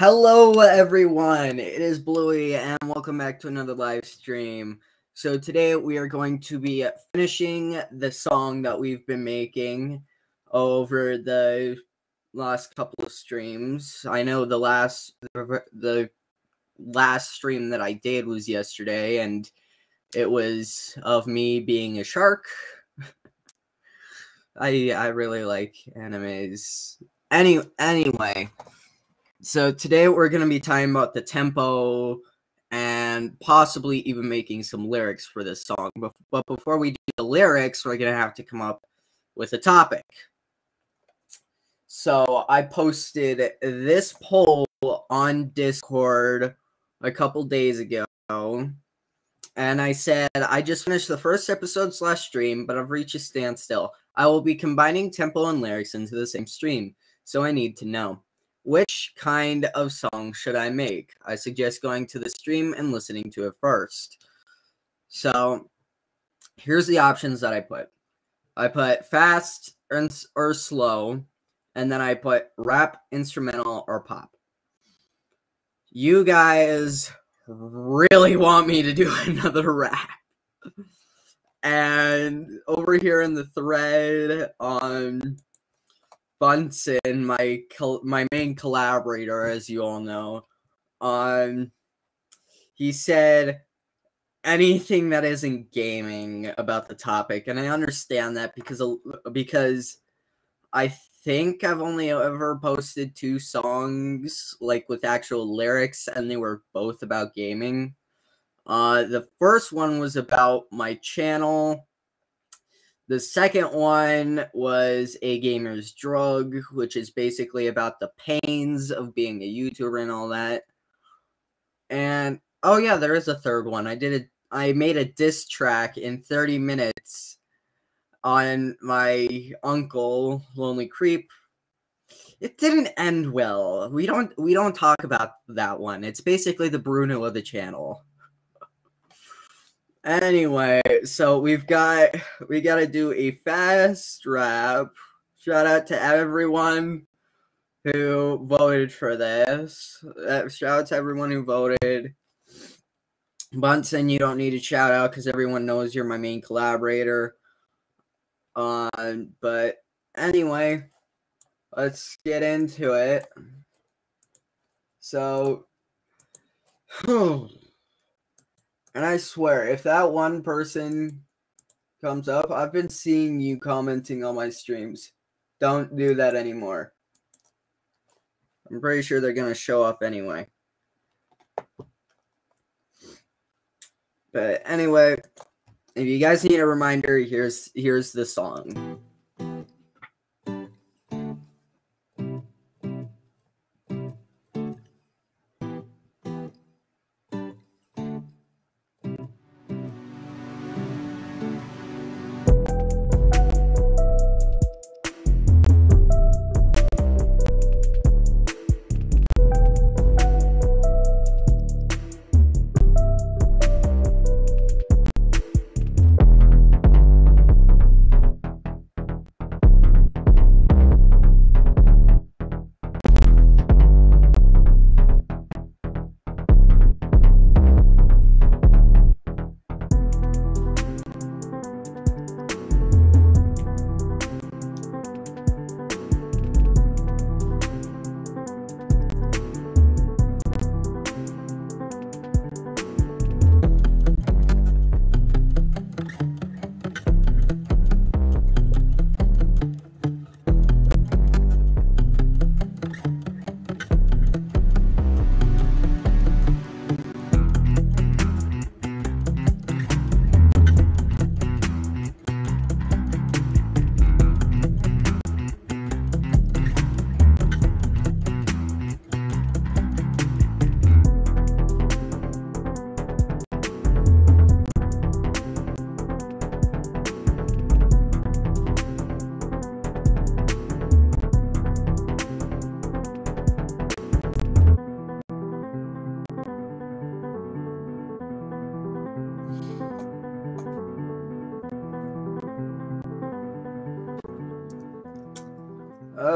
Hello, everyone. It is Bluey, and welcome back to another live stream. So, today we are going to be finishing the song that we've been making over the last couple of streams. I know the last the last stream that I did was yesterday, and it was of me being a shark. I I really like animes. Any anyway, so today we're going to be talking about the tempo and possibly even making some lyrics for this song. But, but before we do the lyrics, we're going to have to come up with a topic. So I posted this poll on Discord a couple days ago. And I said, I just finished the first episode slash stream, but I've reached a standstill. I will be combining tempo and lyrics into the same stream, so I need to know. Which kind of song should I make? I suggest going to the stream and listening to it first. So here's the options that I put. I put fast or slow, and then I put rap, instrumental, or pop. You guys really want me to do another rap. And over here in the thread on Bunsen, my my main collaborator, as you all know, um, he said anything that isn't gaming about the topic, and I understand that because because I think I've only ever posted two songs like with actual lyrics, and they were both about gaming. Uh, the first one was about my channel the second one was A Gamer's Drug, which is basically about the pains of being a YouTuber and all that. And oh yeah, there is a third one. I did it. I made a diss track in 30 minutes on my uncle, Lonely Creep. It didn't end well. We don't we don't talk about that one. It's basically the Bruno of the channel. Anyway, so we've got we got to do a fast rap. Shout out to everyone who voted for this. Uh, shout out to everyone who voted. Bunsen, you don't need a shout out because everyone knows you're my main collaborator. Uh, but anyway, let's get into it. So, And I swear, if that one person comes up, I've been seeing you commenting on my streams. Don't do that anymore. I'm pretty sure they're going to show up anyway. But anyway, if you guys need a reminder, here's here's the song.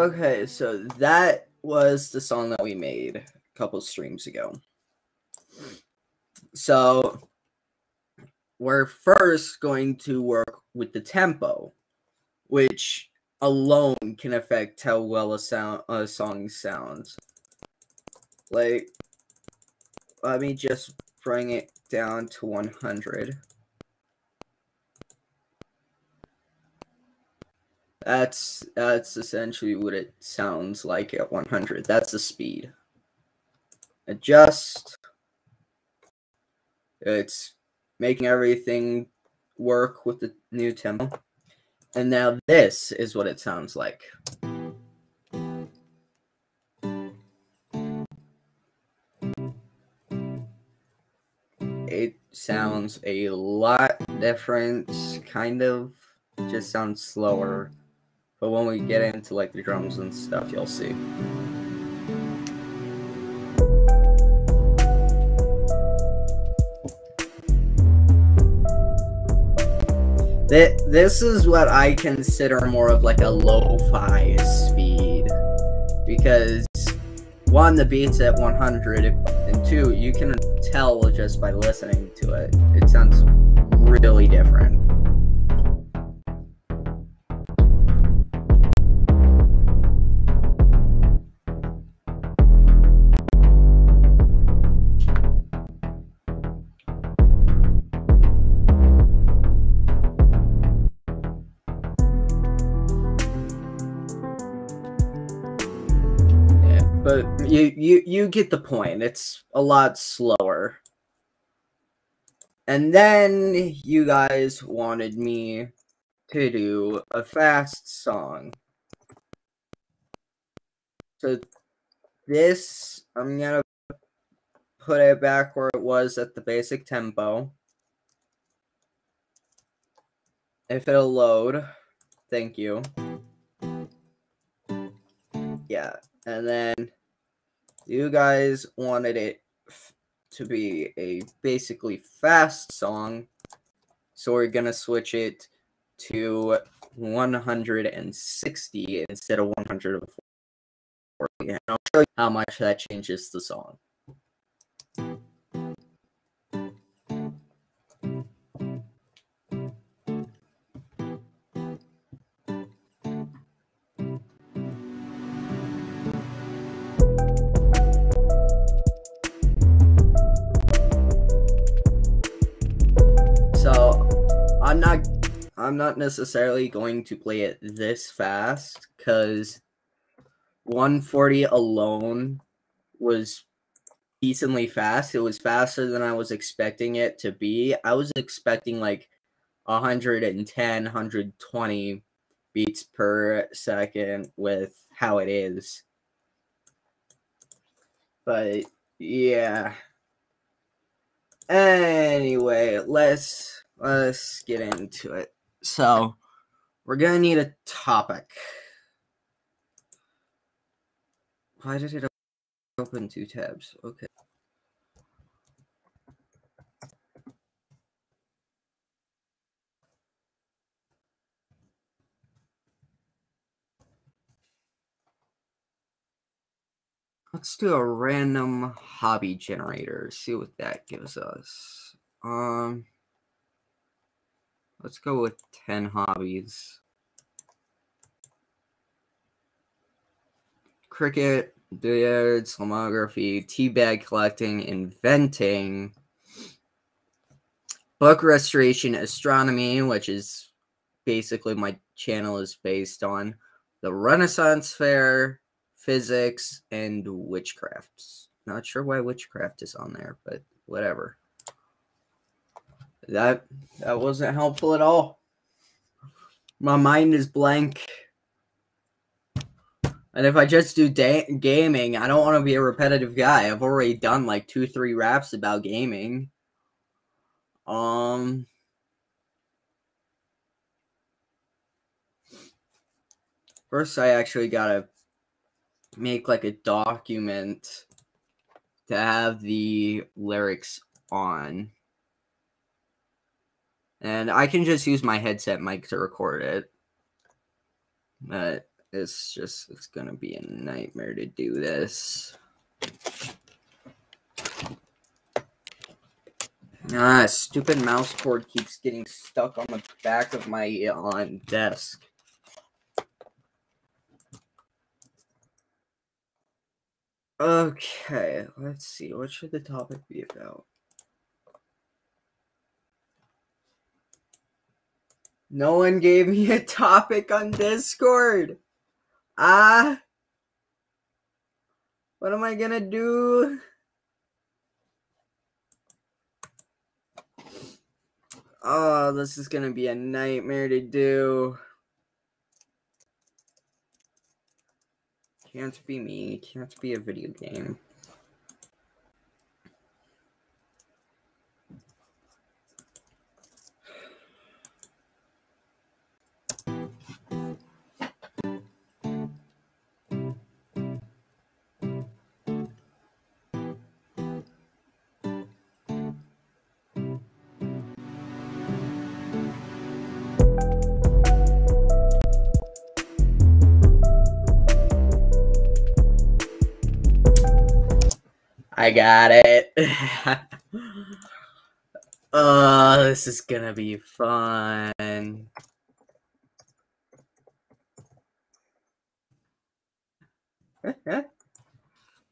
Okay, so that was the song that we made. A couple streams ago. So we're first going to work with the tempo, which alone can affect how well a sound a song sounds. Like, let me just bring it down to 100. That's that's essentially what it sounds like at 100. That's the speed. Adjust. It's making everything work with the new tempo. And now this is what it sounds like. It sounds a lot different, kind of just sounds slower. But when we get into like the drums and stuff, you'll see. This is what I consider more of like a lo-fi speed. Because one, the beat's at 100, and two, you can tell just by listening to it. It sounds really different. You you you get the point. It's a lot slower. And then you guys wanted me to do a fast song. So this I'm gonna put it back where it was at the basic tempo. If it'll load, thank you. Yeah, and then you guys wanted it to be a basically fast song. So we're to switch it to 160 instead of 140. And I'll show you how much that changes the song. I'm not necessarily going to play it this fast because 140 alone was decently fast. It was faster than I was expecting it to be. I was expecting like 110, 120 beats per second with how it is. But yeah. Anyway, let's let's get into it. So, we're to need a topic. Why did it open two tabs? Okay. Let's do a random hobby generator. See what that gives us. Um Let's go with 10 hobbies. Cricket, billiards, lomography, teabag collecting, inventing, book restoration, astronomy, which is basically my channel is based on, the Renaissance Fair, physics, and witchcrafts. Not sure why witchcraft is on there, but whatever. That that wasn't helpful at all. My mind is blank. And if I just do gaming, I don't want to be a repetitive guy. I've already done like two, three raps about gaming. Um. First, I actually gotta make like a document to have the lyrics on. And I can just use my headset mic to record it. But it's just, it's going to be a nightmare to do this. Ah, stupid mouse cord keeps getting stuck on the back of my on desk. Okay, let's see. What should the topic be about? No one gave me a topic on Discord. Ah. What am I gonna do? Oh, this is gonna be a nightmare to do. Can't be me. Can't be a video game. I got it. oh, this is gonna be fun.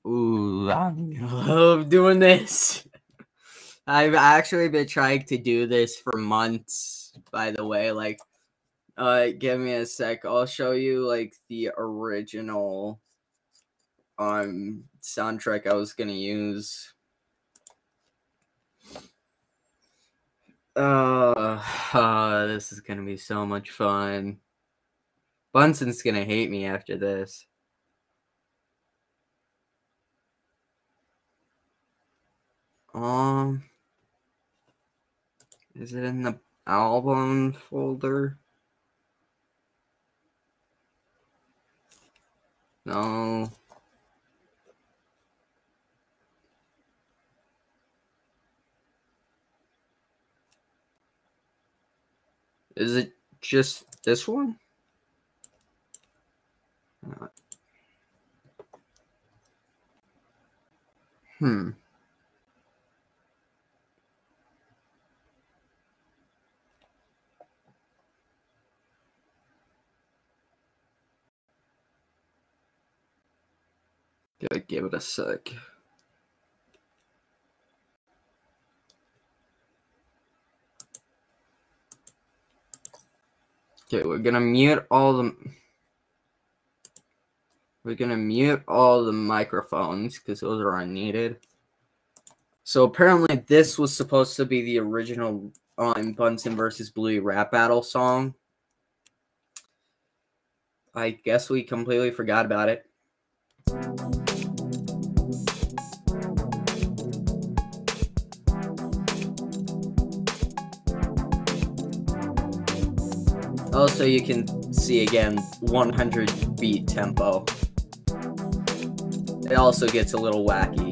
Ooh, I love doing this. I've actually been trying to do this for months, by the way. Like, uh, give me a sec. I'll show you like the original um soundtrack I was gonna use. Uh, uh, this is gonna be so much fun. Bunsen's gonna hate me after this. Um, is it in the album folder? No. Is it just this one? Uh, hmm. Gotta give it a sec. Okay, we're gonna mute all the we're gonna mute all the microphones because those are unneeded. So apparently this was supposed to be the original on Bunsen versus Bluey rap battle song. I guess we completely forgot about it. Also, you can see again 100 beat tempo. It also gets a little wacky.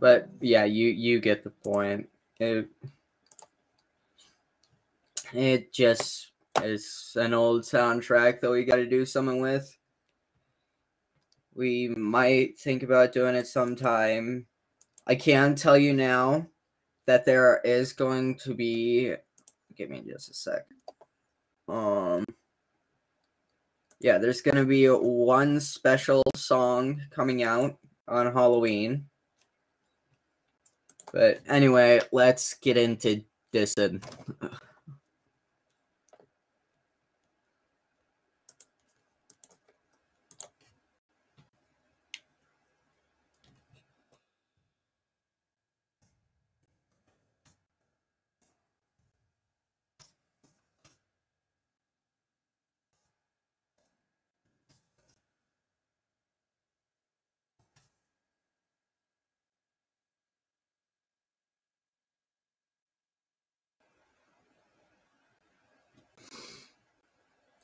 But yeah, you you get the point. It it just is an old soundtrack that we got to do something with. We might think about doing it sometime. I can tell you now that there is going to be. Give me just a sec. Um. Yeah, there's gonna be one special song coming out on Halloween. But anyway, let's get into this.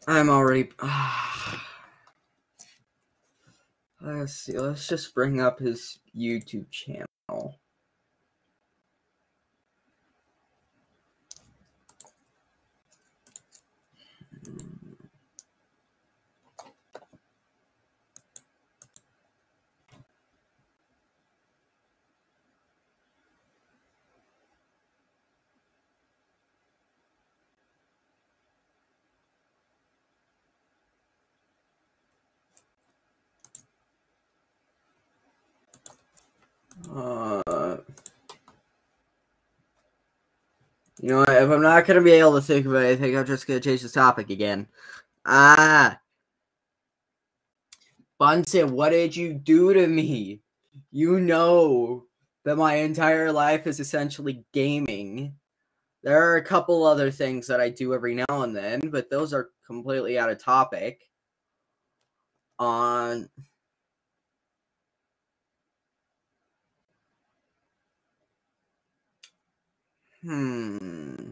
I'm already. Ah. let's see. Let's just bring up his YouTube channel. Uh, you know? If I'm not gonna be able to think of anything, I'm just gonna change the topic again. Ah, Bunsen, what did you do to me? You know that my entire life is essentially gaming. There are a couple other things that I do every now and then, but those are completely out of topic. On Hmm.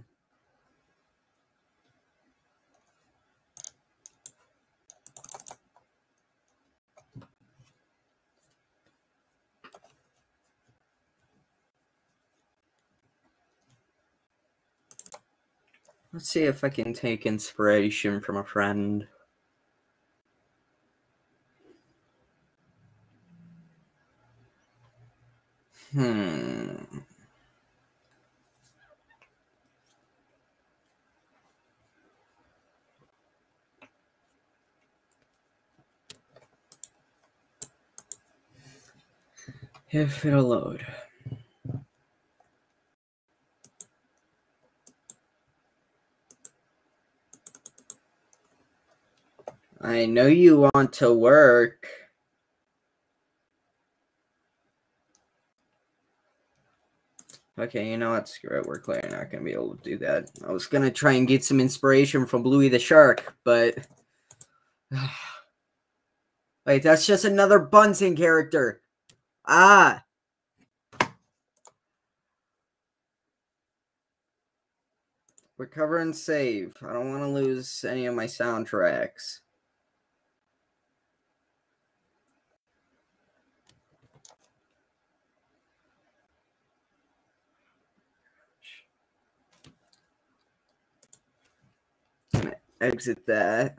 Let's see if I can take inspiration from a friend. Hmm. If it'll load. I know you want to work. Okay, you know what? Screw it. We're clearly not going to be able to do that. I was going to try and get some inspiration from Bluey the Shark, but. Wait, that's just another Bunsen character. Ah. Recover and save. I don't want to lose any of my soundtracks. exit that.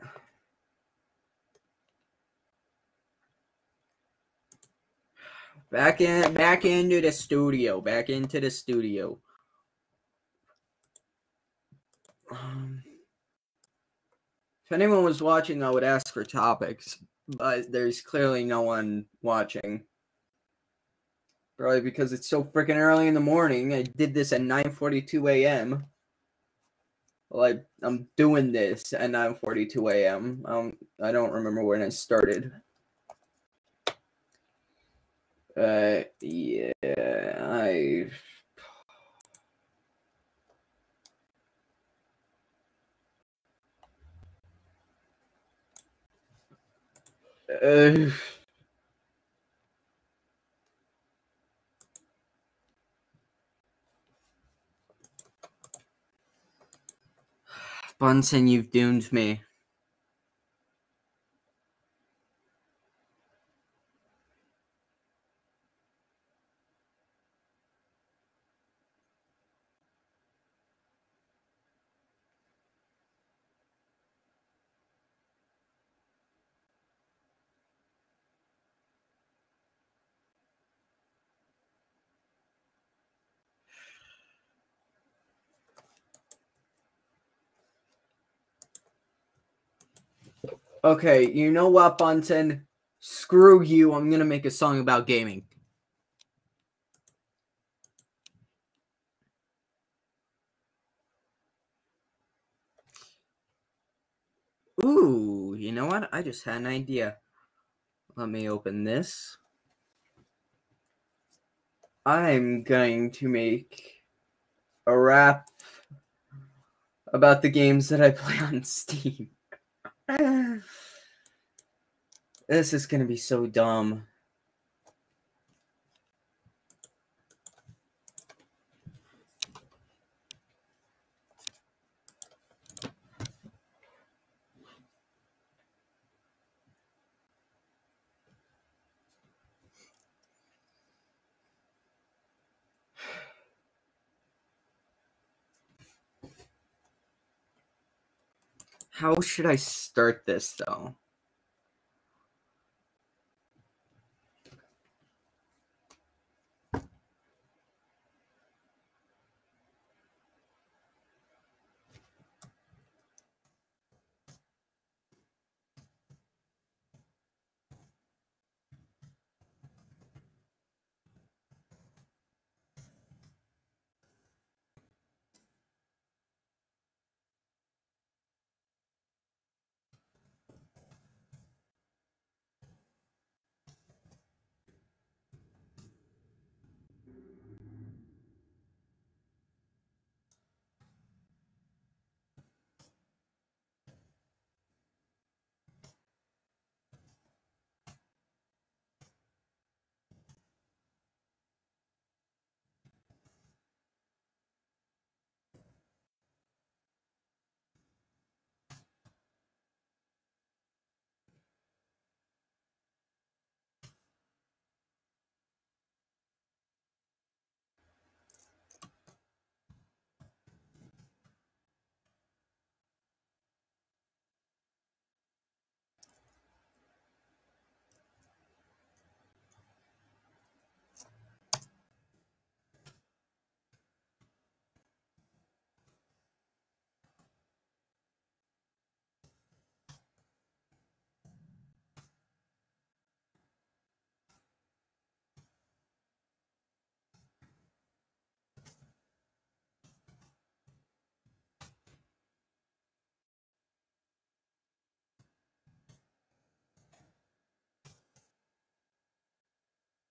Back in, back into the studio. Back into the studio. Um, if anyone was watching, I would ask for topics, but there's clearly no one watching. Probably because it's so freaking early in the morning. I did this at 9:42 a.m. I, I'm doing this at 9:42 a.m. Um, I don't remember when I started. Uh, yeah, I. Uh, Bunsen, you've doomed me. Okay, you know what, Bunsen? Screw you. I'm gonna make a song about gaming. Ooh, you know what? I just had an idea. Let me open this. I'm going to make a rap about the games that I play on Steam. This is going to be so dumb. How should I start this though?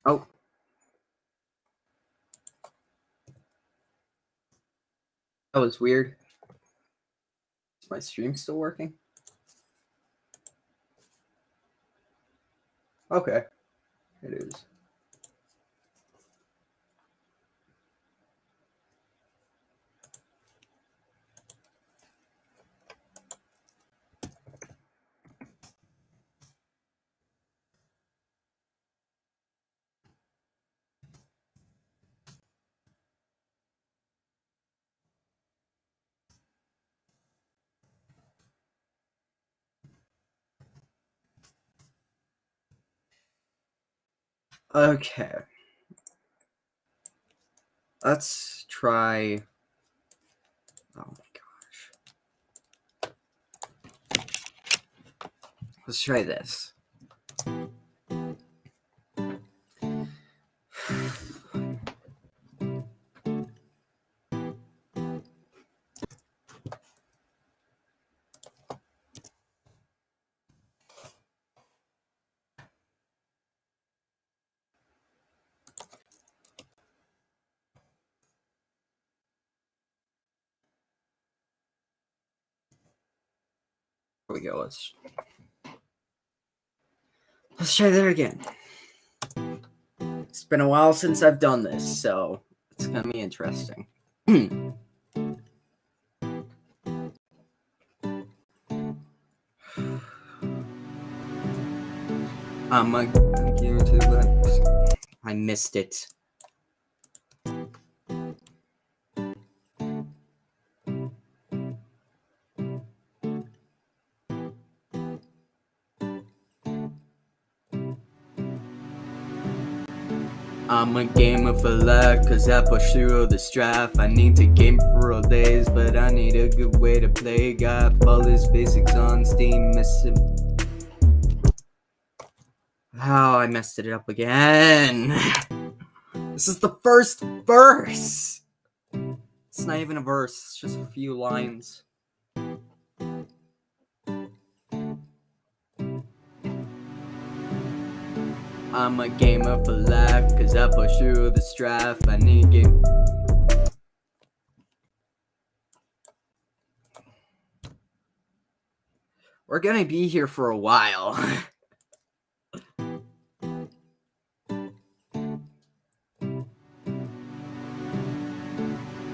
Oh. That was weird. Is my stream still working? Okay. It is. Okay. Let's try. Oh my gosh. Let's try this. We go. Let's let's try that again. It's been a while since I've done this, so it's gonna be interesting. I'm I missed it. I'm a gamer for life, cause I push through all the strife. I need to game for all days, but I need a good way to play. Got all these basics on Steam, missing. Oh, I messed it up again. This is the first verse. It's not even a verse, it's just a few lines. I'm a gamer for life, cause I push through the strife. I need game. We're gonna be here for a while.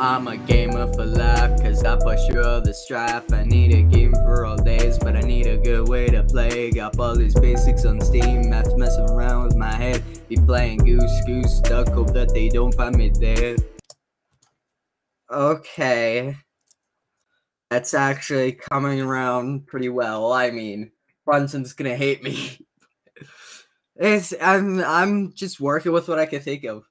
I'm a gamer for life, cause I push through all the strife. I need a game for all days, but I need a good way to play. Got all these basics on Steam, maths messing around with my head. Be playing goose, goose, duck, hope that they don't find me dead. Okay. That's actually coming around pretty well. I mean, Brunson's gonna hate me. it's I'm I'm just working with what I can think of.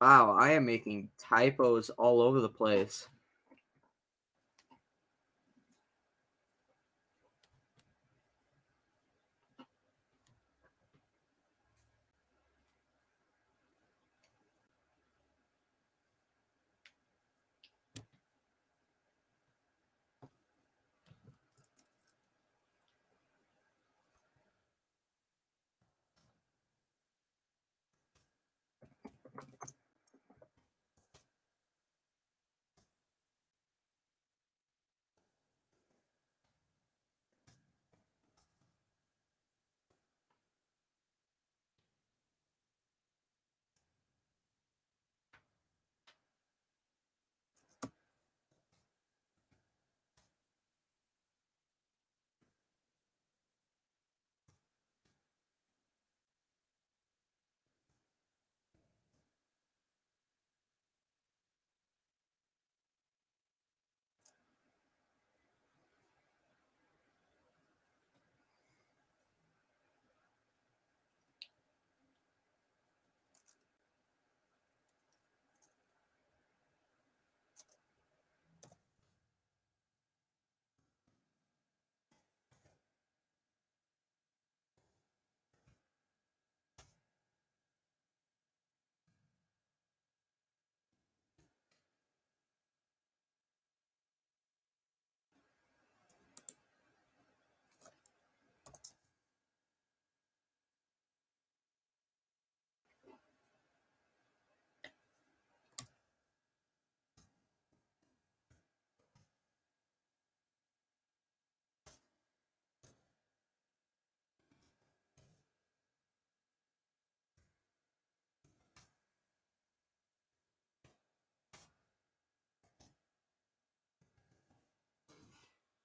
Wow, I am making typos all over the place.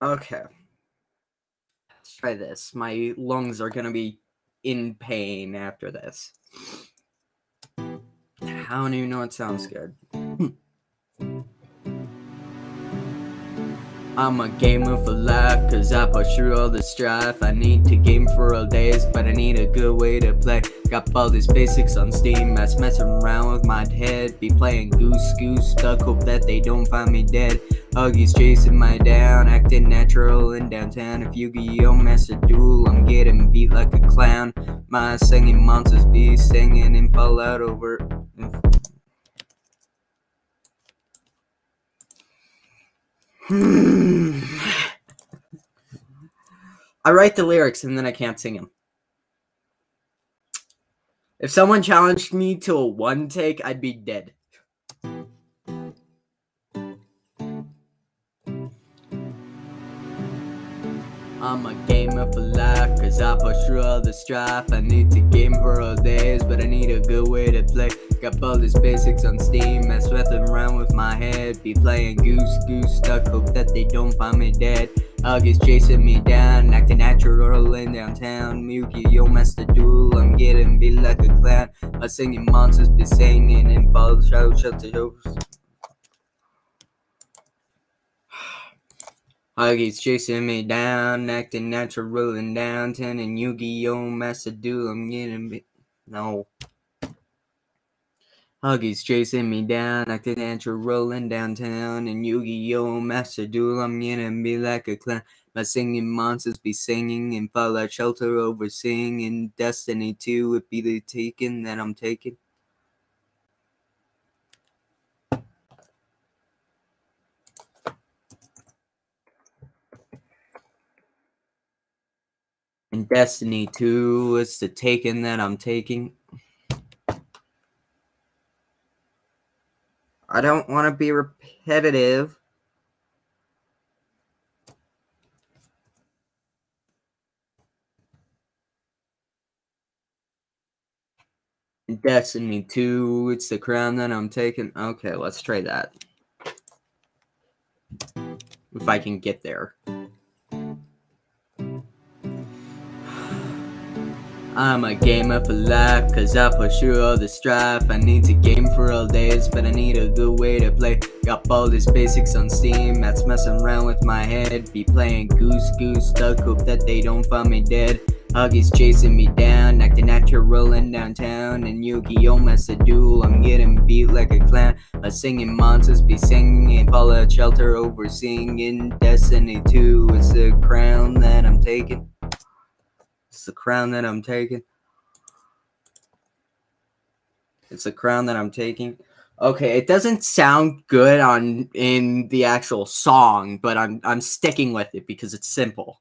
Okay. Let's try this. My lungs are gonna be in pain after this. How do you know it sounds good? Hmm. I'm a gamer for life, cause I push through all the strife. I need to game for all days, but I need a good way to play. Got all these basics on Steam, that's messing around with my head. Be playing Goose Goose, Duck, hope that they don't find me dead. Huggies chasing my down, acting natural in downtown. If Yu-Gi-Oh! Master Duel, I'm getting beat like a clown. My singing monsters be singing and fall out I write the lyrics and then I can't sing them. If someone challenged me to a one take, I'd be dead. I'm a gamer for life, cause I push through all the strife. I need to game for all days, but I need a good way to play. Got all these basics on Steam, mess with around with my head. Be playing Goose Goose, Duck, hope that they don't find me dead. Huggies chasing me down, acting natural in downtown. Muki, yo, Master Duel, I'm getting beat like a clown. My singing monsters be singing and fall shout, shout to yours. Huggies chasing me down, acting natural in downtown, and Yu-Gi-Oh! Master Duel, I'm getting bit. No. Huggies chasing me down, acting natural in downtown, and Yu-Gi-Oh! Master Duel, I'm getting be like a clown. My singing monsters be singing, and Fallout Shelter over singing. Destiny 2 would be the taken that I'm taking. And Destiny 2 is the taken that I'm taking. I don't want to be repetitive. Destiny 2, it's the crown that I'm taking. Okay, let's try that. If I can get there. I'm a gamer for life, cause I push through all the strife. I need to game for all days, but I need a good way to play. Got all these basics on Steam, that's messing around with my head. Be playing Goose Goose, Duck, hope that they don't find me dead. Huggies chasing me down, acting natural rolling downtown. And Yu-Gi-Oh! Master Duel, I'm getting beat like a clown. A singing monsters be singing and Fallout Shelter over singing. Destiny 2, it's the crown that I'm taking. It's the crown that I'm taking. It's the crown that I'm taking. Okay, it doesn't sound good on in the actual song, but I'm I'm sticking with it because it's simple.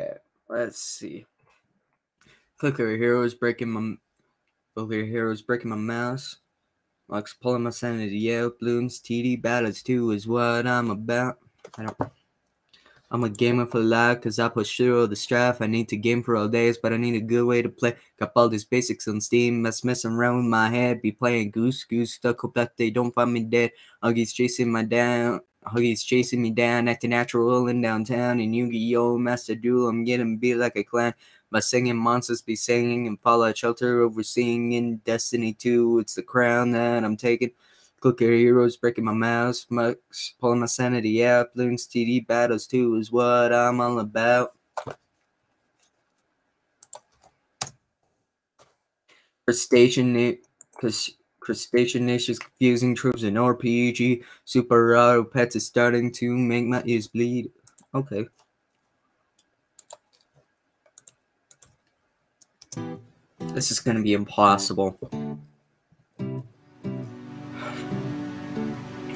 Okay, let's see. Clicker heroes breaking my Clicker heroes breaking my mouse. Lux pulling my sanity. Yeah, Bloons TD battles too is what I'm about. I don't. I'm a gamer for life cause I push through all the strife. I need to game for all days, but I need a good way to play. Got all these basics on Steam, that's messing around with my head. Be playing goose goose duck, hope that they don't find me dead. Huggies chasing my down. Huggies chasing me down, acting natural in downtown. And Yu-Gi-Oh! Master Duel, I'm getting beat like a clown. By singing monsters be singing and Fallout Shelter overseeing in Destiny 2. It's the crown that I'm taking. Clicker heroes breaking my mouse, mucks pulling my sanity out. Bloons TD battles too is what I'm all about. Crustacean, eh, crustacean nations confusing troops in RPG. Super auto pets is starting to make my ears bleed. Okay. This is gonna be impossible.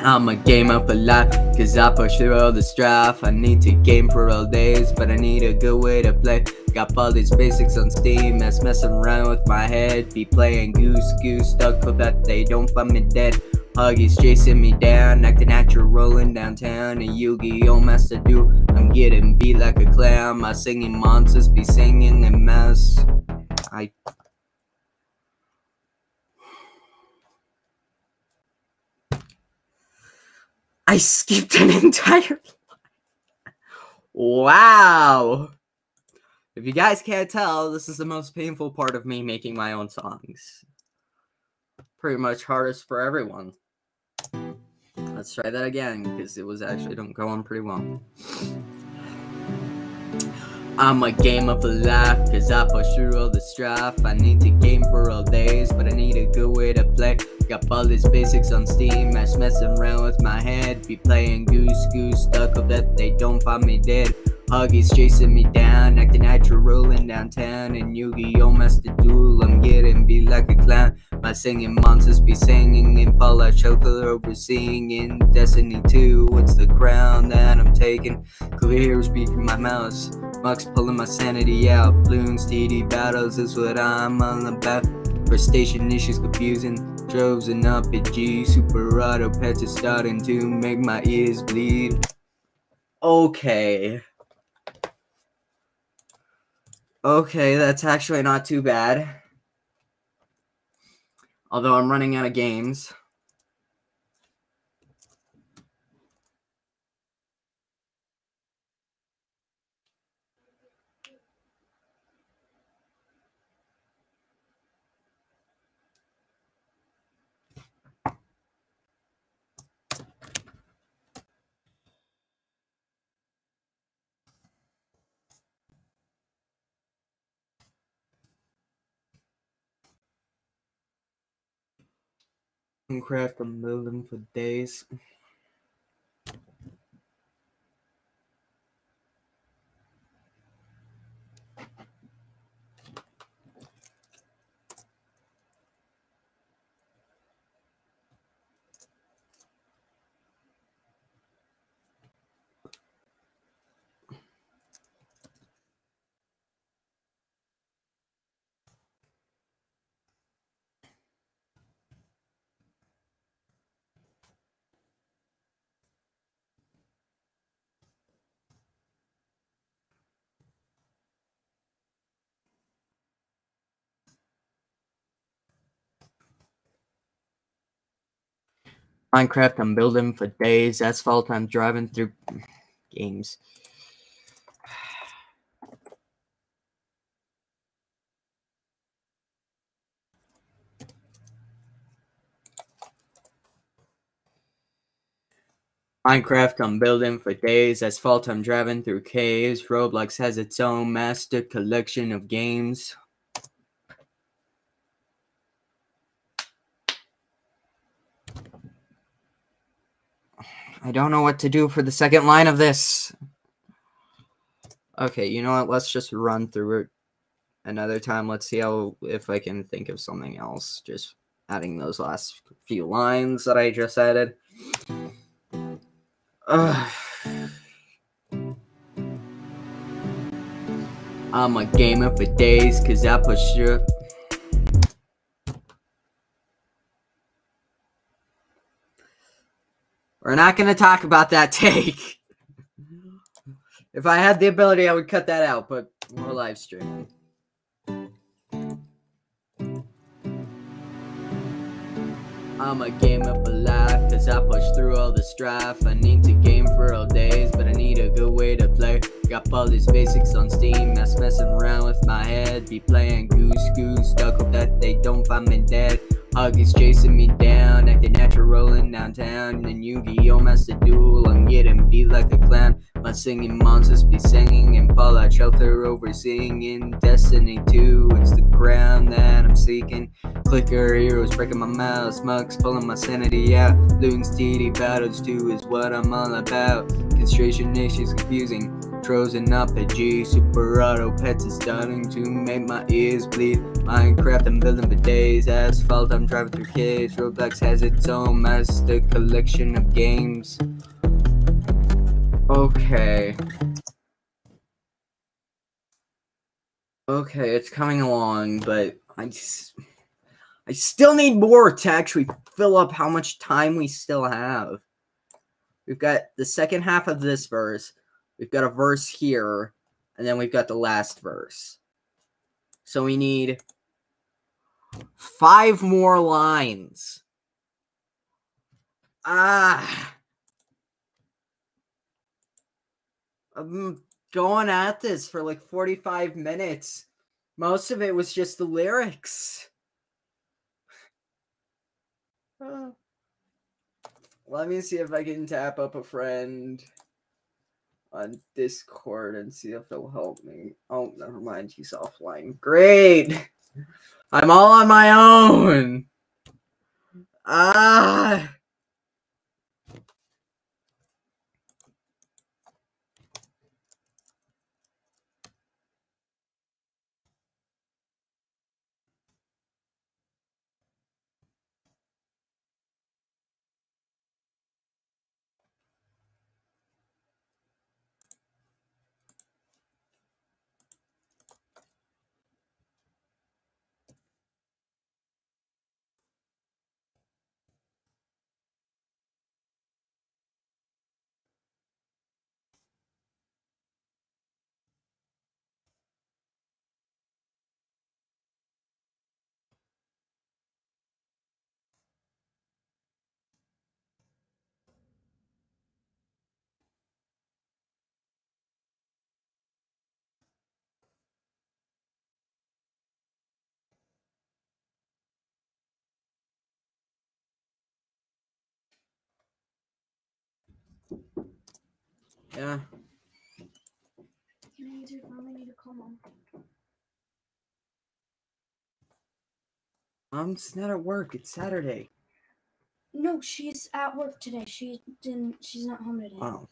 I'm a gamer for life, cause I push through all the strife. I need to game for all days, but I need a good way to play. Got all these basics on Steam, that's messing around with my head. Be playing goose goose, duck hope that they don't find me dead. Huggies chasing me down, acting natural rolling downtown. A Yu-Gi-Oh! Master Duel, I'm getting beat like a clown. My singing monsters be singing in mess. I I skipped an entire Wow. If you guys can't tell, this is the most painful part of me making my own songs. Pretty much hardest for everyone. Let's try that again, because it was actually don't go on pretty well. I'm a gamer for life, cause I push through all the strife. I need to game for all days, but I need a good way to play. Got all these basics on Steam, that's messing around with my head. Be playing goose goose, stuck up that they don't find me dead. Huggies chasing me down, acting natural in downtown. And Yu-Gi-Oh! Master Duel, I'm getting beat like a clown. My singing monsters be singing in Fallout Shelter, overseeing in Destiny 2. What's the crown that I'm taking. Clear speaking my mouth. Mux pulling my sanity out. Bloons, TD battles is what I'm all about. For station issues confusing. Droves and up at G. Super auto pets is starting to make my ears bleed. Okay. Okay, that's actually not too bad. Although I'm running out of games. Minecraft, I'm building for days. Minecraft, I'm building for days. Asphalt, I'm driving through games. Minecraft, I'm building for days. Asphalt, I'm driving through caves. Roblox has its own master collection of games. I don't know what to do for the second line of this. Okay, you know what? Let's just run through it another time. Let's see how if I can think of something else. Just adding those last few lines that I just added. I'm a gamer for days, cause I push through. We're not gonna talk about that take. if I had the ability, I would cut that out, but we're live streaming. I'm a gamer for life, cause I push through all the strife. I need to game for all days, but I need a good way to play. Got all these basics on Steam, that's messing around with my head. Be playing goose goose, duck hope that they don't find me dead. Huggies chasing me down, acting natural rolling downtown. And Yu-Gi-Oh! Master Duel, I'm getting beat like a clown. My singing monsters be singing in Fallout Shelter, overseeing in Destiny 2. It's the crown that I'm seeking. Clicker heroes breaking my mouse, mugs pulling my sanity out. Bloons TD battles 2 is what I'm all about. Constration issues confusing. Frozen up at Super Auto Pets is starting to make my ears bleed. Minecraft, I'm building for days. Asphalt, I'm driving through caves. Roblox has its own master collection of games. Okay. Okay, it's coming along, but I just. I still need more to actually fill up how much time we still have. We've got the second half of this verse. We've got a verse here, and then we've got the last verse. So we need five more lines. Ah. I'm going at this for like 45 minutes. Most of it was just the lyrics. Let me see if I can tap up a friend on Discord and see if it'll help me. Oh, never mind. He's offline. Great. I'm all on my own. Ah. Yeah. Can I use your phone? I need to call mom. Mom's not at work. It's Saturday. No, she's at work today. She didn't. She's not home today. Oh.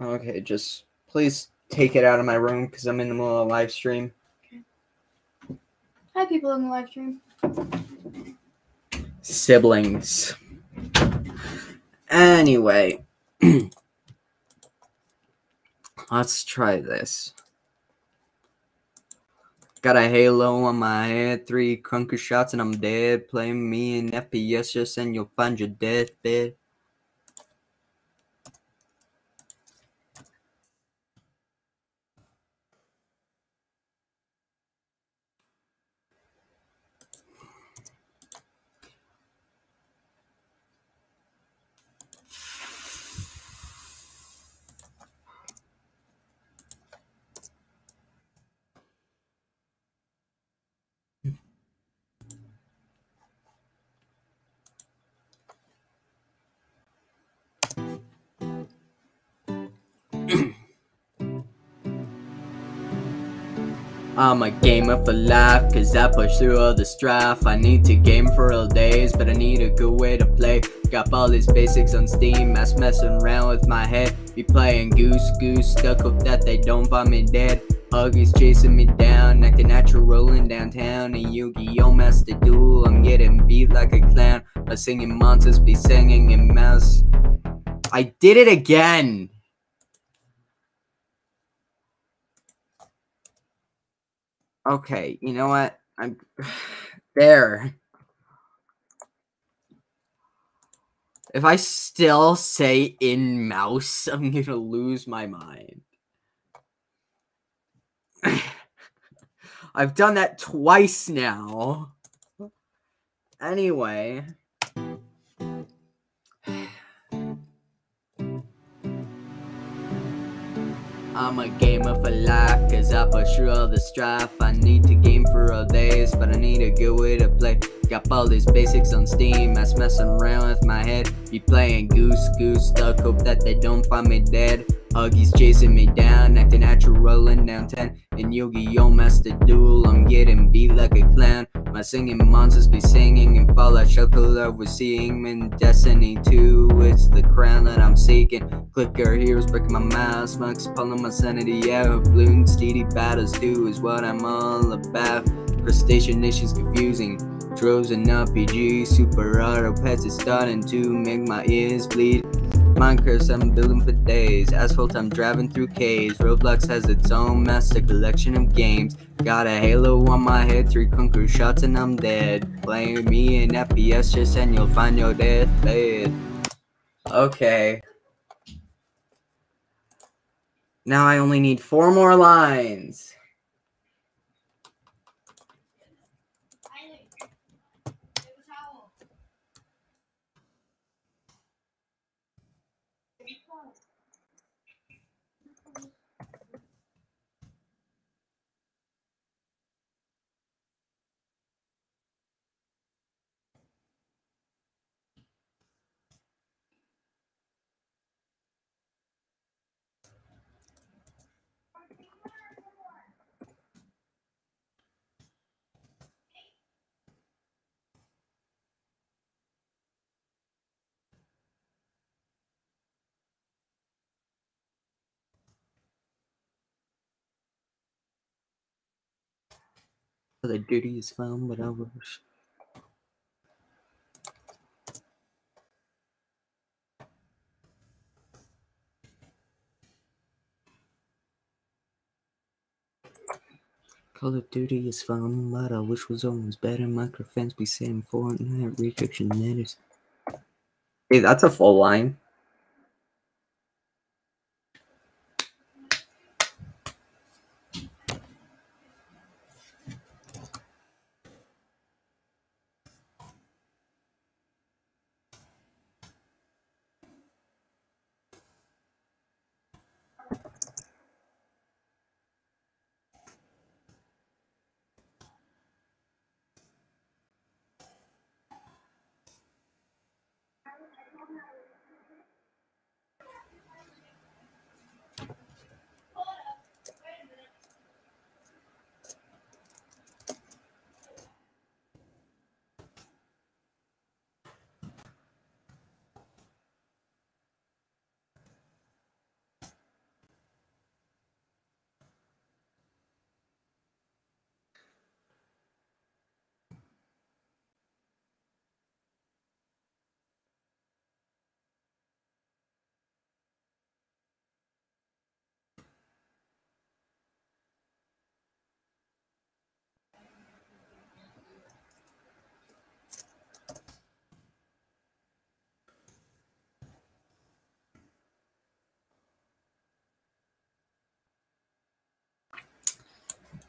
Okay, just please take it out of my room because I'm in the middle of a live stream. Hi, people in the live stream. Siblings. Anyway, let's try this. Got a halo on my head, three crunker shots, and I'm dead. Playing me in FPS, just and you'll find your deathbed. I'm a gamer for life, cause I push through all the strife. I need to game for all days, but I need a good way to play. Got all these basics on Steam, that's messing around with my head. Be playing goose goose, duck hope that they don't find me dead. Huggies chasing me down, acting natural rolling downtown. And Yu-Gi-Oh! Master Duel, I'm getting beat like a clown. My singing monsters be singing in mouse. I did it again! Okay, you know what? I'm there. If I still say in mouse, I'm gonna lose my mind. I've done that twice now. Anyway. I'm a gamer for life, cause I push through all the strife. I need to game for all days, but I need a good way to play. Got all these basics on Steam, that's messing around with my head. Be playing goose, goose, duck, hope that they don't find me dead. Huggies chasing me down, acting natural, rolling down 10. In Yu-Gi-Oh! Master Duel, I'm getting beat like a clown. My singing monsters be singing and fall Fallout Shelter we're seeing in Destiny 2. It's the crown that I'm seeking. Clicker heroes breaking my mouse, mugs pulling my sanity out. Bloons TD battles too is what I'm all about. Crustacean nation's confusing. Droves and RPG, super auto pets is starting to make my ears bleed. Minecraft I'm building for days. Asphalt I'm driving through caves. Roblox has its own master collection of games. Got a halo on my head, three conquer shots and I'm dead. Playing me in FPS just and you'll find your deathbed. Okay. Now I only need four more lines. The duty is found, but I wish. Call of Duty is fun, but I wish was almost better. Minecraft fans be saying Fortnite rejection matters. Hey, that's a full line.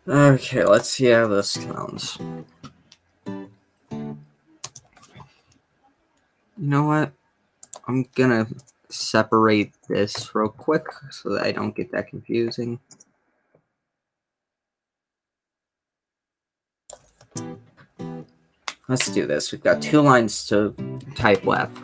Okay, let's see how this sounds. You know what? I'm gonna separate this real quick so that I don't get that confusing. Let's do this. We've got two lines to type left.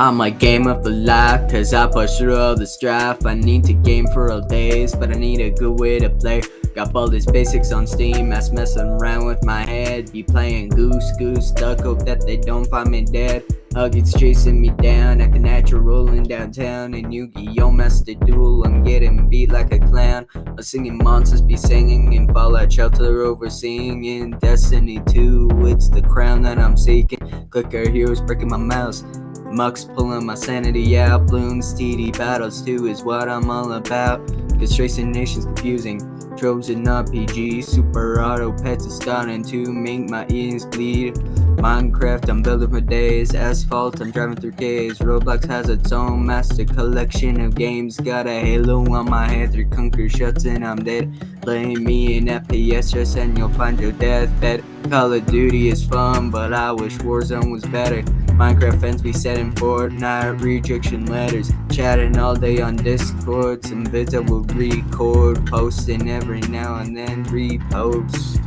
I'm a game the life, cause I push through all the strife. I need to game for all days, but I need a good way to play. Got all these basics on Steam, that's messing around with my head. Be playing goose, goose, duck, hope that they don't find me dead. Huggies chasing me down, acting natural rolling downtown. In Yu-Gi-Oh! Master Duel, I'm getting beat like a clown. A singing monsters be singing in Fallout Shelter, overseeing in Destiny 2. It's the crown that I'm seeking. Clicker heroes breaking my mouse. Mucks pulling my sanity out, Bloons, TD battles too is what I'm all about. Cause tracing nations confusing. Trojan RPG, super auto pets is starting to make my ears bleed. Minecraft, I'm building for days. Asphalt, I'm driving through caves. Roblox has its own master collection of games. Got a halo on my head, three conquer shots, and I'm dead. Play me in FPS, just and you'll find your deathbed. Call of Duty is fun, but I wish Warzone was better. Minecraft fans be setting Fortnite rejection letters. Chatting all day on Discord. Some vids I will record, posting every now and then repost.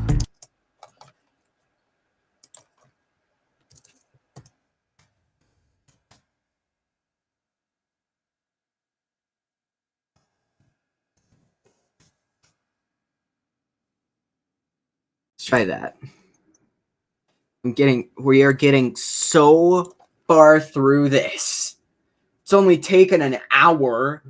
Let's try that. I'm getting, we are getting so far through this. It's only taken an hour.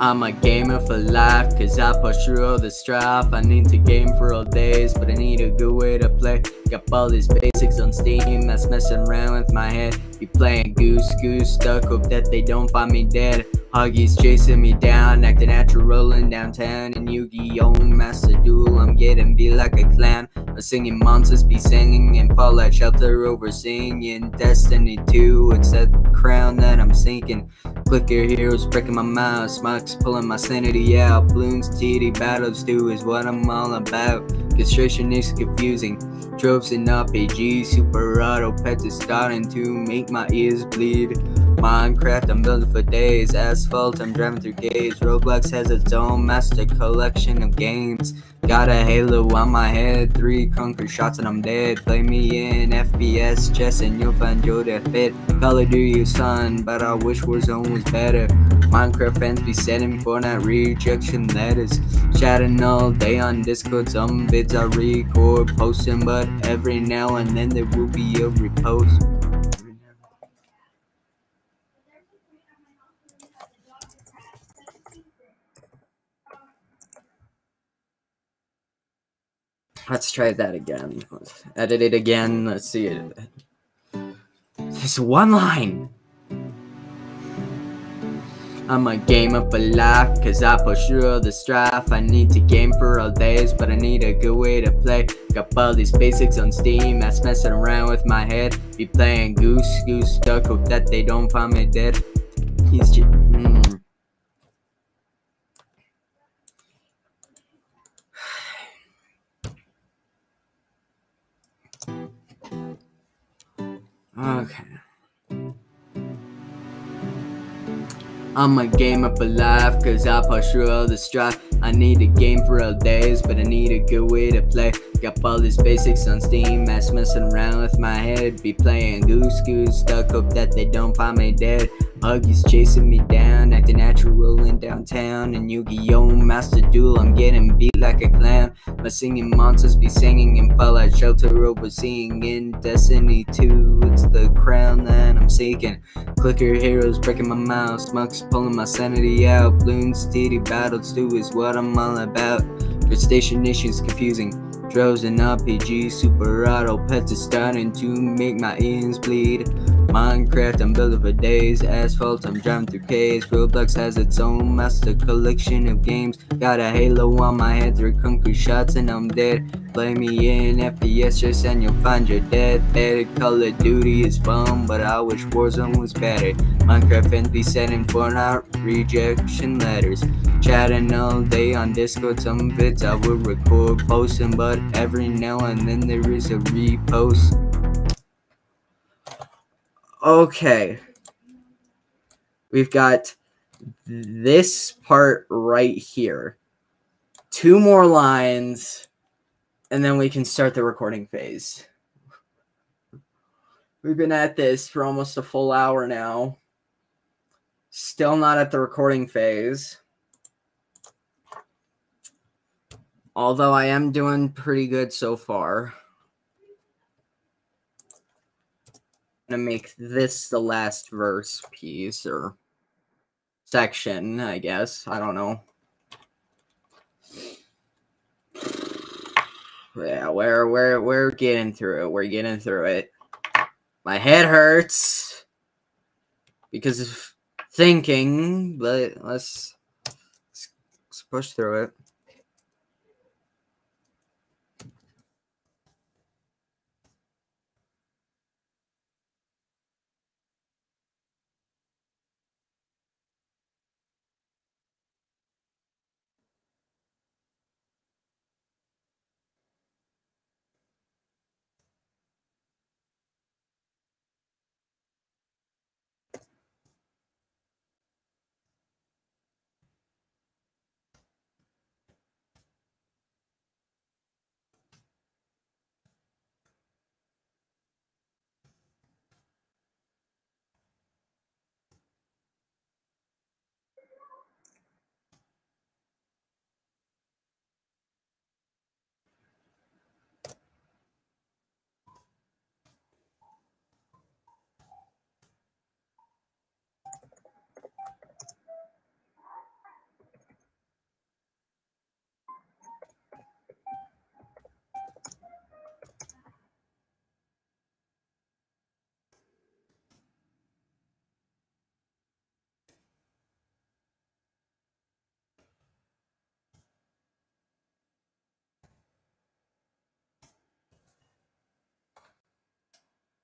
I'm a gamer for life, cause I push through all the strife. I need to game for all days, but I need a good way to play. Got all these basics on Steam, that's messing around with my head. Be playing goose, goose, duck, hope that they don't find me dead. Huggies chasing me down, acting natural in downtown. In Yu-Gi-Oh! Master Duel, I'm getting be like a clown. Singing monsters be singing in Fallout Shelter over singing Destiny 2. It's that crown that I'm sinking. Clicker heroes breaking my mouse, smokes pulling my sanity out. Bloons, TD battles too is what I'm all about. Construction is confusing. Tropes in RPG, super auto pets is starting to make my ears bleed. Minecraft, I'm building for days. Asphalt, I'm driving through caves. Roblox has its own master collection of games. Got a halo on my head, three conquer shots and I'm dead. Play me in FPS chess and you'll find your deathbed. Call of Duty son, but I wish Warzone was better. Minecraft fans be sending Fortnite rejection letters. Chatting all day on Discord, some vids I record, posting, but every now and then there will be a repost. Let's try that again. Let's edit it again. Let's see it. Just one line. I'm a gamer for life, cause I push through all the strife. I need to game for all days, but I need a good way to play. Got all these basics on Steam, that's messing around with my head. Be playing goose, goose, duck, hope that they don't find me dead. He's just. Mm. Okay. I'm a gamer for life, cause I push through all the strife. I need a game for all days, but I need a good way to play. Got all these basics on Steam, that's messing around with my head. Be playing goose goose, duck, hope that they don't find me dead. Huggies chasing me down, acting natural in downtown. And Yu-Gi-Oh! Master Duel, I'm getting beat like a clown. My singing monsters be singing in Fallout Shelter, overseeing in Destiny 2. It's the crown that I'm seeking. Clicker heroes breaking my mouse, mucks pulling my sanity out. Bloons, TD battles too is what I'm all about. Station issues confusing. Droves and RPG, super auto pets is starting to make my ears bleed. Minecraft, I'm building for days. Asphalt, I'm driving through caves. Roblox has its own master collection of games. Got a halo on my head, three concrete shots, and I'm dead. Play me in FPS just and you'll find your death. Better Call of Duty is fun, but I wish Warzone was better. Minecraft be sending Fortnite rejection letters. Chatting all day on Discord, some vids I would record, posting, but every now and then there is a repost. Okay. We've got this part right here. Two more lines, and then we can start the recording phase. We've been at this for almost a full hour now. Still not at the recording phase. Although I am doing pretty good so far. Gonna make this the last verse piece or section, I guess. I don't know. Yeah, we're we're we're getting through it. We're getting through it. My head hurts because of thinking, but let's, let's, let's push through it.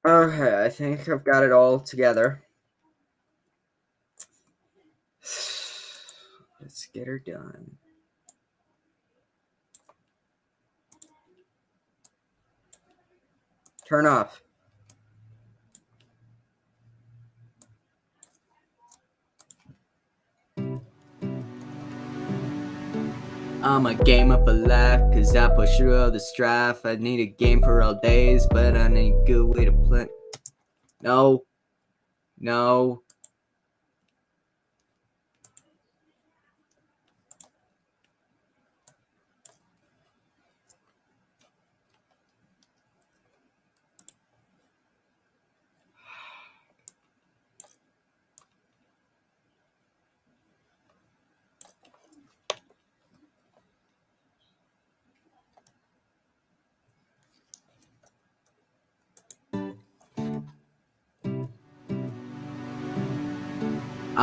Okay, I think I've got it all together. Let's get her done. Turn off. I'm a gamer for life, cause I push through all the strife. I need a game for all days, but I need a good way to play. No. No.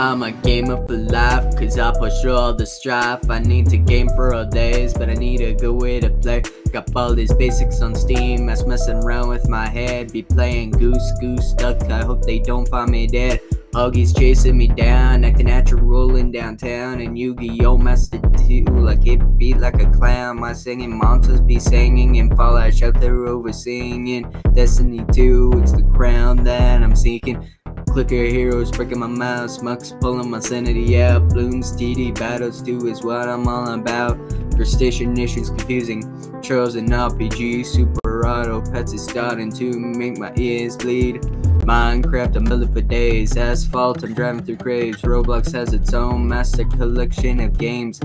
I'm a gamer for life, cause I push through all the strife. I need to game for all days, but I need a good way to play. Got all these basics on Steam, that's messing around with my head. Be playing Goose Goose Duck, I hope they don't find me dead. Huggies chasing me down, acting natural rolling downtown. And Yu-Gi-Oh! Master 2, like it beat like a clown. My singing monsters be singing and Fallout Shelter over singing. Destiny 2, it's the crown that I'm seeking. Clicker heroes breaking my mouse, mucks pulling my sanity out. Bloons, TD battles too is what I'm all about. Crustacean nations confusing. Charles and RPG, Super Auto, pets is starting to make my ears bleed. Minecraft, I'm building for days. Asphalt, I'm driving through graves. Roblox has its own master collection of games.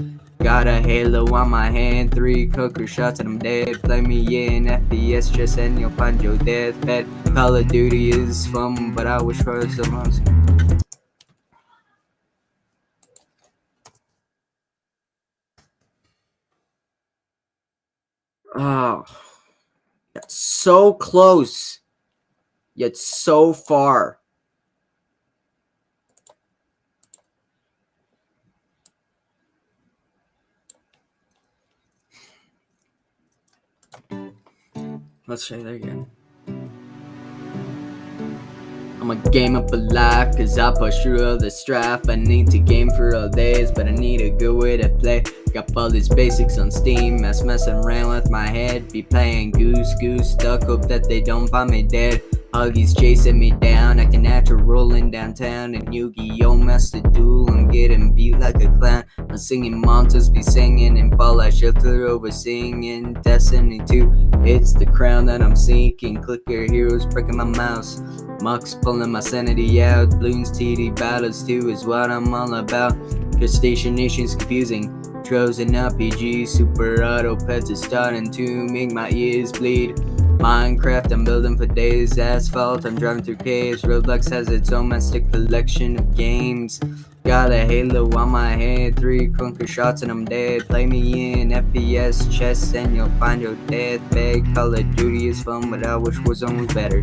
Got a halo on my hand, three Krunker shots and I'm dead. Play me in FPS Chess and you'll find your deathbed. Call of Duty is fun, but I wish for some else. Oh, that's so close, yet so far. Let's say that again. I'm a gamer for life, cause I push through all the strife. I need to game for all days, but I need a good way to play. Got all these basics on Steam, that's messing around with my head. Be playing Goose Goose Duck, hope that they don't find me dead. Huggies chasing me down, I acting natural rolling downtown. And Yu-Gi-Oh! Master Duel, I'm getting beat like a clown. I'm singing monsters, be singing and Fallout Shelter over singing Destiny 2. It's the crown that I'm seeking. Clicker heroes breaking my mouse. Mucks pulling my sanity out. Bloons TD battles too is what I'm all about. Crustacean nation's confusing. Trojan RPG, Super Auto Pets is starting to make my ears bleed. Minecraft, I'm building for days. Asphalt, I'm driving through caves. Roblox has its own master collection of games. Got a halo on my head, three Krunker shots and I'm dead. Play me in FPS chess and you'll find your deathbed. Call of Duty is fun, but I wish Warzone was better.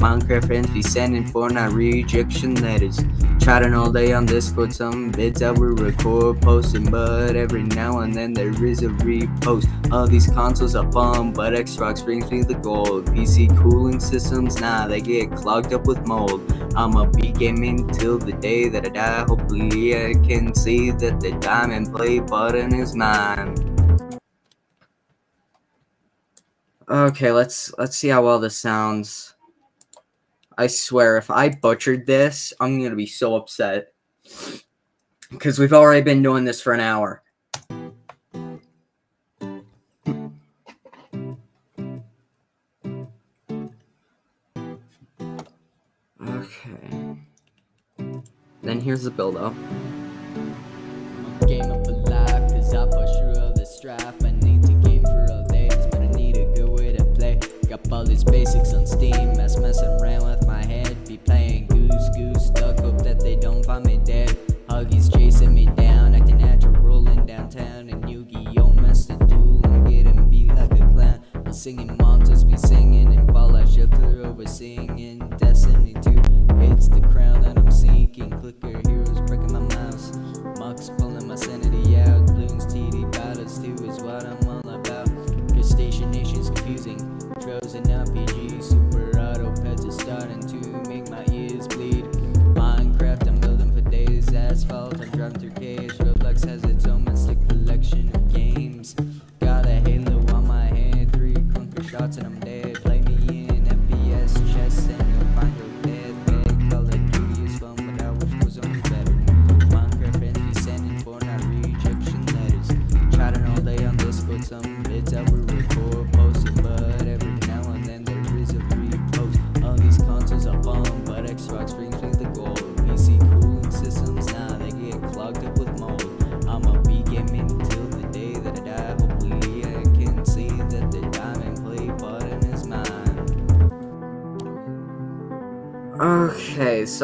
Minecraft friends be sending Fortnite rejection letters. Chatting all day on Discord, some vids I will record, posting, but every now and then there is a repost. All these consoles are fun, but Xbox brings me the gold. PC cooling systems, nah, they get clogged up with mold. I'ma be gaming till the day that I die. Hopefully, I can see that the diamond play button is mine. Okay, let's let's see how well this sounds. I swear, if I butchered this, I'm gonna be so upset. Because we've already been doing this for an hour. Then here's the build up. All the strife. I need to game for all days, but I need a good way to play. Got all these basics on Steam, mess messing around with my head. Be playing goose goose, stuck, hope that they don't find me dead. Huggies chasing me down, acting natural, downtown. And Yu-Gi-Oh! Master Duel beat like a clown. Singing monsters, be singing and Fallout Shelter overseeing in Destiny 2. It's the crown that I'm seeking. Clicker heroes breaking my mouse. Mucks pulling my sanity out. Bloons TD battles too is what I'm all about. Crustacean nation's confusing. Trojan RPG, super auto pets is starting to make my ears bleed. Minecraft, I'm building for days. Asphalt, I'm driving through caves. Roblox has its own mystic collection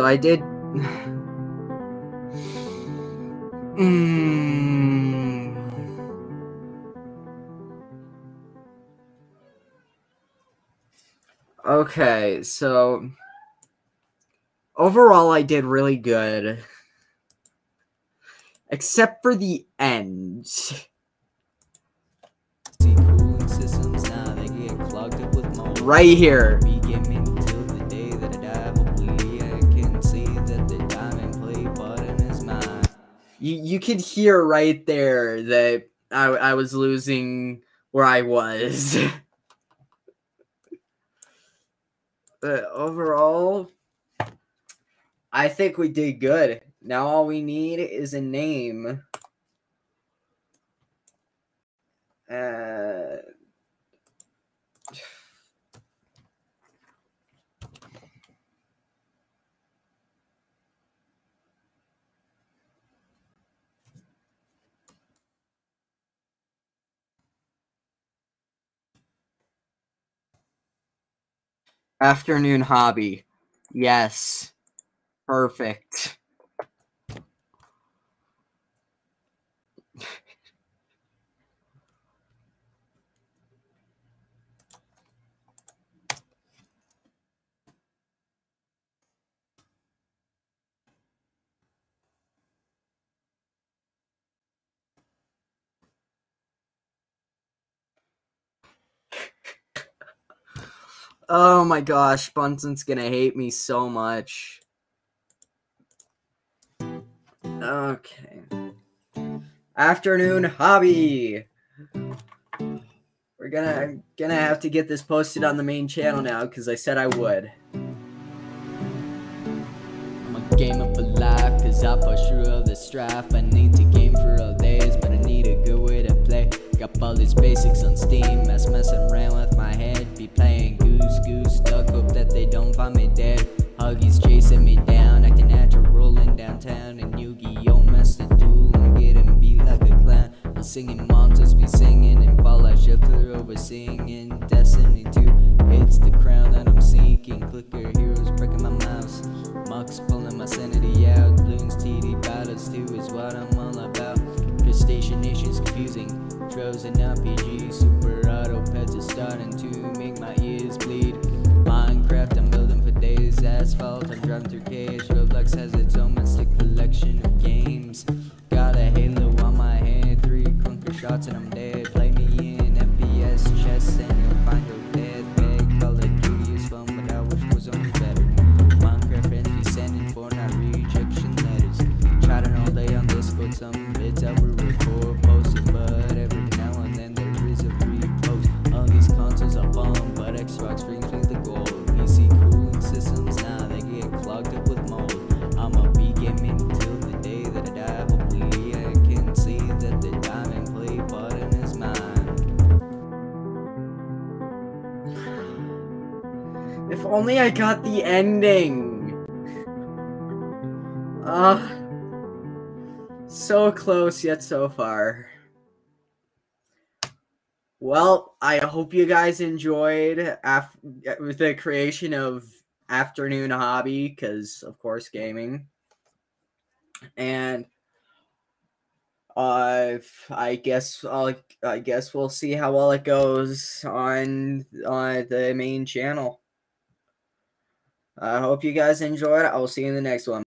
I did. Mm. Okay, so overall, I did really good, except for the end. PC cooling You you could hear right there that I I was losing where I was. but overall, I think we did good. Now all we need is a name. Uh, afternoon hobby. Yes. Perfect. Oh my gosh, Bunsen's gonna hate me so much. Okay. Afternoon hobby. We're gonna gonna have to get this posted on the main channel now because I said I would. I'm a gamer for life, cause I push through the strife. I need to Got all these basics on Steam, mess messing around with my head. Be playing goose goose, stuck, hope that they don't find me dead. Huggies chasing me down, acting natural, rolling downtown. And Yu-Gi-Oh! the duel and getting beat like a clown. I'm singing monsters, be singing and Fallout shelter overseeing in Destiny 2. It's the crown that I'm seeking. Clicker heroes breaking my mouse. Mucks pulling my sanity out. Bloons TD battles too is what I'm all about. Crustacean nation's confusing. Trozen RPG, super auto pets are starting to make my ears bleed. Minecraft, I'm building for days. Asphalt, I'm driving through caves. Roblox has its own mystic collection of games. Got a halo on my head, three Krunker shots and I'm dead. Play me in FPS chess and only I got the ending. Ah. so close yet so far. Well, I hope you guys enjoyed af- the creation of Afternoon Hobby, because of course gaming. And uh, I guess I'll, I guess we'll see how well it goes on on the main channel. I hope you guys enjoyed. I will see you in the next one.